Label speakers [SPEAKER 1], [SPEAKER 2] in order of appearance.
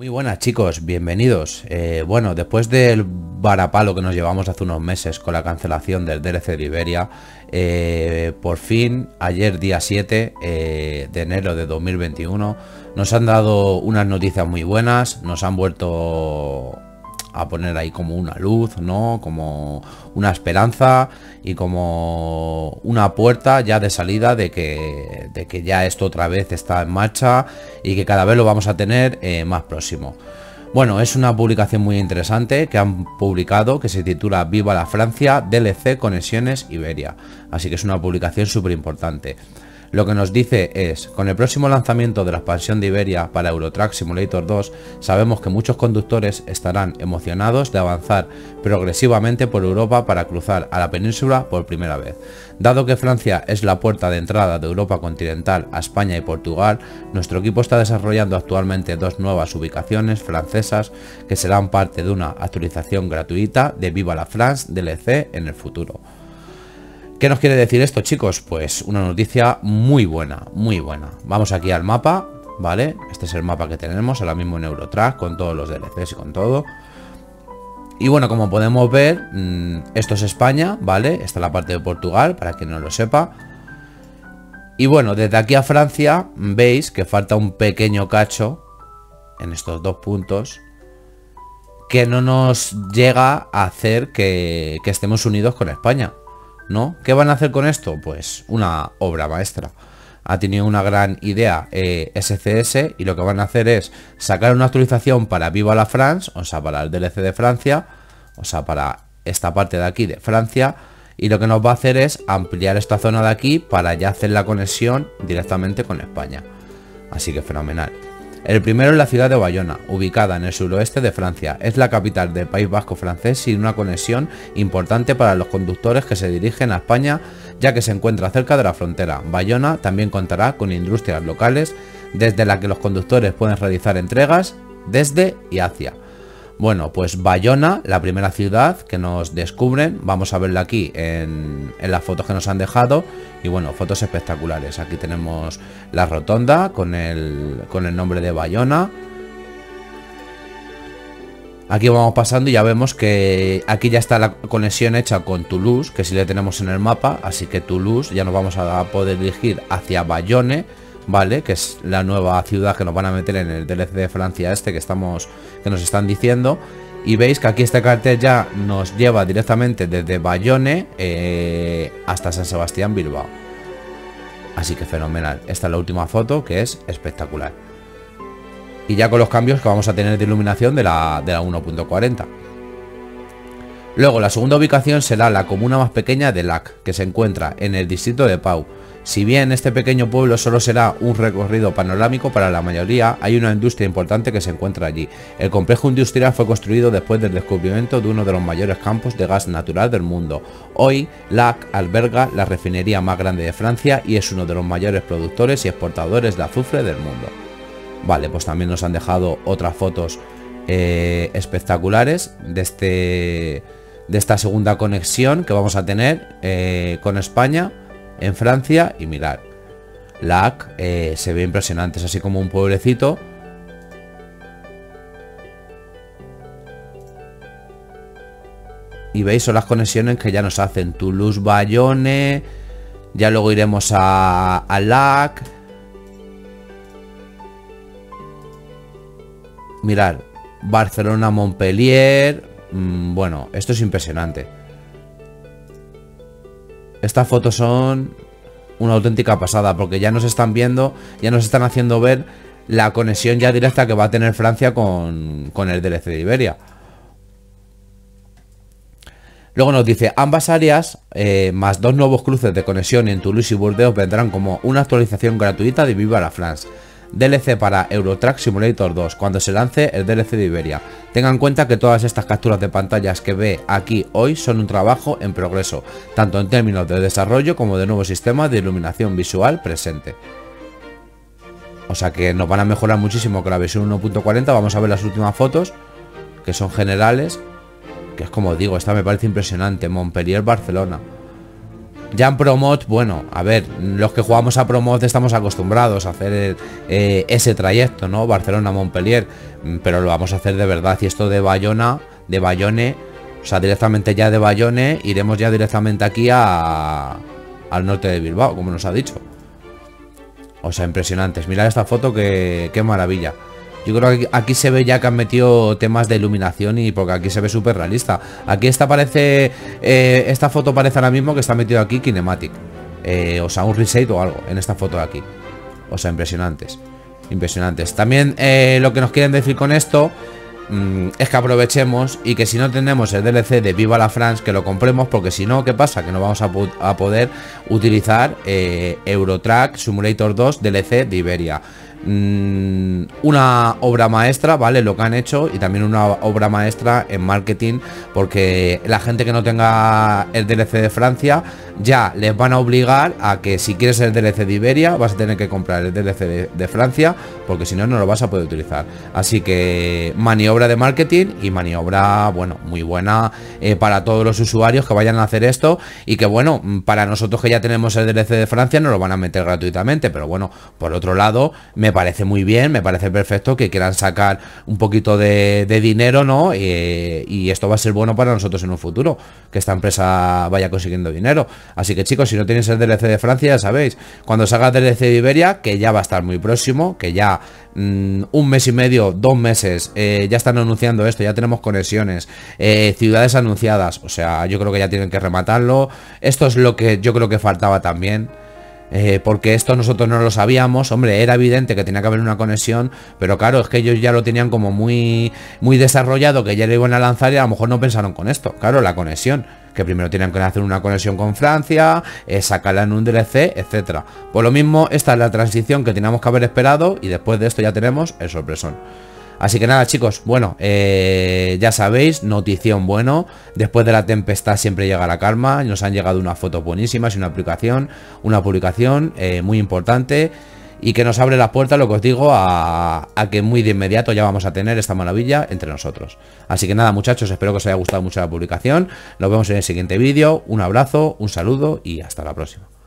[SPEAKER 1] Muy buenas chicos, bienvenidos. Eh, bueno, después del varapalo que nos llevamos hace unos meses con la cancelación del DLC de Iberia, eh, por fin, ayer día 7 eh, de enero de 2021, nos han dado unas noticias muy buenas, nos han vuelto a poner ahí como una luz, ¿no? Como una esperanza y como una puerta ya de salida de que, de que ya esto otra vez está en marcha y que cada vez lo vamos a tener eh, más próximo. Bueno, es una publicación muy interesante que han publicado que se titula Viva la Francia, DLC Conexiones Iberia. Así que es una publicación súper importante. Lo que nos dice es, con el próximo lanzamiento de la expansión de Iberia para Eurotrack Simulator 2, sabemos que muchos conductores estarán emocionados de avanzar progresivamente por Europa para cruzar a la península por primera vez. Dado que Francia es la puerta de entrada de Europa continental a España y Portugal, nuestro equipo está desarrollando actualmente dos nuevas ubicaciones francesas que serán parte de una actualización gratuita de Viva la France DLC en el futuro. ¿Qué nos quiere decir esto, chicos? Pues una noticia muy buena, muy buena. Vamos aquí al mapa, ¿vale? Este es el mapa que tenemos ahora mismo en Eurotrack, con todos los DLCs y con todo. Y bueno, como podemos ver, mm, esto es España, ¿vale? Esta es la parte de Portugal, para quien no lo sepa. Y bueno, desde aquí a Francia, veis que falta un pequeño cacho en estos dos puntos que no nos llega a hacer que estemos unidos con España. ¿No? ¿Qué van a hacer con esto? Pues una obra maestra. Ha tenido una gran idea eh, SCS y lo que van a hacer es sacar una actualización para Viva la France, o sea, para el DLC de Francia, o sea, para esta parte de aquí de Francia, y lo que nos va a hacer es ampliar esta zona de aquí para ya hacer la conexión directamente con España. Así que fenomenal. El primero es la ciudad de Bayona, ubicada en el suroeste de Francia. Es la capital del País Vasco francés y una conexión importante para los conductores que se dirigen a España ya que se encuentra cerca de la frontera. Bayona también contará con industrias locales desde las que los conductores pueden realizar entregas desde y hacia. Bueno, pues Bayona, la primera ciudad que nos descubren, vamos a verla aquí en, las fotos que nos han dejado. Y bueno, fotos espectaculares. Aquí tenemos la rotonda con el, con el nombre de Bayona. Aquí vamos pasando y ya vemos que aquí ya está la conexión hecha con Toulouse, que si le tenemos en el mapa, así que Toulouse ya nos vamos a poder dirigir hacia Bayonne ¿vale? Que es la nueva ciudad que nos van a meter en el DLC de Francia este que estamos que nos están diciendo. Y veis que aquí este cartel ya nos lleva directamente desde Bayonne eh, hasta San Sebastián Bilbao. Así que fenomenal. Esta es la última foto que es espectacular. Y ya con los cambios que vamos a tener de iluminación de la, de la 1.40. Luego la segunda ubicación será la comuna más pequeña de Lac, que se encuentra en el distrito de Pau si bien este pequeño pueblo solo será un recorrido panorámico para la mayoría, hay una industria importante que se encuentra allí. El complejo industrial fue construido después del descubrimiento de uno de los mayores campos de gas natural del mundo. Hoy, LAC alberga la refinería más grande de Francia y es uno de los mayores productores y exportadores de azufre del mundo. Vale, pues también nos han dejado otras fotos eh, espectaculares de, este, de esta segunda conexión que vamos a tener eh, con España en Francia y mirar. Lac eh, se ve impresionante, es así como un pueblecito. Y veis, son las conexiones que ya nos hacen. Toulouse, Bayonne. Ya luego iremos a, a Lac. Mirar. Barcelona, Montpellier. Mm, bueno, esto es impresionante. Estas fotos son una auténtica pasada porque ya nos están viendo, ya nos están haciendo ver la conexión ya directa que va a tener Francia con, el DLC de Iberia. Luego nos dice, ambas áreas, eh, más dos nuevos cruces de conexión en Toulouse y Burdeos vendrán como una actualización gratuita de Viva la France. DLC para Eurotrack Simulator 2 cuando se lance el DLC de Iberia. Tengan en cuenta que todas estas capturas de pantallas que ve aquí hoy son un trabajo en progreso, tanto en términos de desarrollo como de nuevos sistemas de iluminación visual presente. O sea que nos van a mejorar muchísimo con la versión 1.40. Vamos a ver las últimas fotos, que son generales. Que es como digo, esta me parece impresionante. Montpellier, Barcelona. Ya en bueno, a ver, los que jugamos a Promod estamos acostumbrados a hacer eh, ese trayecto, ¿no? Barcelona-Montpellier, mm, pero lo vamos a hacer de verdad. Y esto de Bayona, de Bayone, o sea, directamente ya de Bayone, iremos ya directamente aquí a, al norte de Bilbao, como nos ha dicho. O sea, impresionantes. Mirad esta foto, qué maravilla. Yo creo que aquí se ve ya que han metido temas de iluminación y porque aquí se ve súper realista. Aquí esta parece, eh, esta foto parece ahora mismo que está metido aquí Kinematic. Eh, o sea, un reset o algo en esta foto de aquí. O sea, impresionantes. Impresionantes. También eh, lo que nos quieren decir con esto mm, es que aprovechemos y que si no tenemos el DLC de Viva la France, que lo compremos, porque si no, ¿qué pasa? Que no vamos a, a poder utilizar Eurotrack Simulator 2 DLC de Iberia. Mm, una obra maestra, ¿vale? Lo que han hecho y también una obra maestra en marketing porque la gente que no tenga el DLC de Francia ya les van a obligar a que si quieres el DLC de Iberia vas a tener que comprar el DLC de, Francia porque si no no lo vas a poder utilizar. Así que maniobra de marketing y maniobra, bueno, muy buena eh, para todos los usuarios que vayan a hacer esto y que bueno, para nosotros que ya tenemos el DLC de Francia no lo van a meter gratuitamente, pero bueno, por otro lado me parece muy bien, me parece perfecto que quieran sacar un poquito de, dinero, ¿no? y esto va a ser bueno para nosotros en un futuro, que esta empresa vaya consiguiendo dinero. Así que chicos, si no tenéis el DLC de Francia, ya sabéis, cuando salga el DLC de Iberia, que ya va a estar muy próximo, que ya mm, un mes y medio, dos meses, eh, ya están anunciando esto, ya tenemos conexiones, eh, ciudades anunciadas, o sea, yo creo que ya tienen que rematarlo. Esto es lo que yo creo que faltaba también. Eh, porque esto nosotros no lo sabíamos, hombre, era evidente que tenía que haber una conexión, pero claro, es que ellos ya lo tenían como muy, muy desarrollado, que ya lo iban a lanzar y a lo mejor no pensaron con esto, claro, la conexión, que primero tienen que hacer una conexión con Francia, eh, sacarla en un DLC, etcétera. Por lo mismo, esta es la transición que teníamos que haber esperado y después de esto ya tenemos el sorpresón. Así que nada chicos, bueno, eh, ya sabéis, notición bueno, después de la tempestad siempre llega la calma, nos han llegado unas fotos buenísimas y una aplicación, una publicación eh, muy importante y que nos abre la puerta, lo que os digo, a, a, que muy de inmediato ya vamos a tener esta maravilla entre nosotros. Así que nada muchachos, espero que os haya gustado mucho la publicación, nos vemos en el siguiente vídeo, un abrazo, un saludo y hasta la próxima.